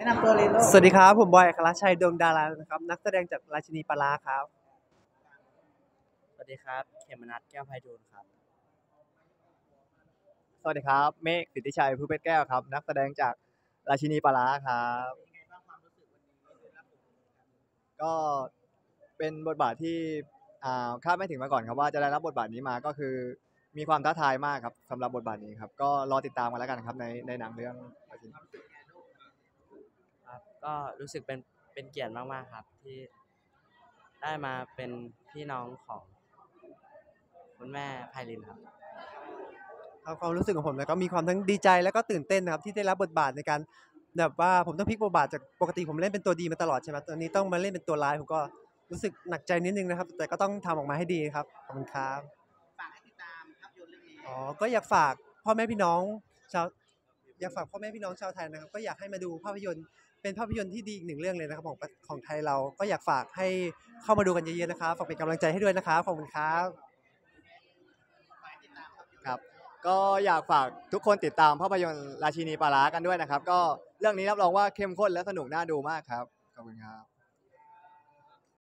แนะนำตัวเลยลูกสวัสดีครับ ผมบอยอัครชัยดวงดารานะครับ นักแสดงจากราชินีปลาร้าครับ สวัสดีครับ เขมนัทแก้วไพฑูรย์ครับ สวัสดีครับ เมฆสิทธิชัยผู้เพชรแก้วครับ นักแสดงจากราชินีปลาร้าครับ ก็เป็นบทบาทที่อ่าคาดไม่ถึงมาก่อนครับว่าจะได้รับบทบาทนี้มาก็คือ มีความท้าทายมากครับสำหรับบทบาทนี้ครับ ก็รอติดตามกันแล้วกันครับในในหนังเรื่องราชินีครับ ก็รู้สึกเป็นเป็นเกียรติมาก ๆ ครับ ที่ได้มาเป็นพี่น้องของคุณแม่ไพลินครับ ครับความรู้สึกของผมแล้วก็มีความทั้งดีใจแล้วก็ตื่นเต้นนะครับที่ได้รับบทบาทในการแบบว่าผมต้องพลิกบทบาทจากปกติผมเล่นเป็นตัวดีมาตลอดใช่ไหมตอนนี้ต้องมาเล่นเป็นตัวร้ายผมก็รู้สึกหนักใจนิดนึงนะครับ แต่ก็ต้องทำออกมาให้ดีครับขอบคุณครับ ฝากให้ติดตามภาพยนตร์เรื่องนี้ อ๋อ ก็อยากฝากพ่อแม่พี่น้องชาว อยากฝากพ่อแม่พี่น้องชาวไทยนะครับก็อยากให้มาดูภาพยนตร์เป็นภาพยนตร์ที่ดีอีกหนึ่งเรื่องเลยนะครับของของไทยเราก็อยากฝากให้เข้ามาดูกันเยอะๆนะครับฝากเป็นกำลังใจให้ด้วยนะครับขอบคุณครับครับ ก็อยากฝากทุกคนติดตามภาพยนตร์ราชินีปลาร้ากันด้วยนะครับ ก็เรื่องนี้รับรองว่าเข้มข้นและสนุกน่าดูมากครับขอบคุณครับ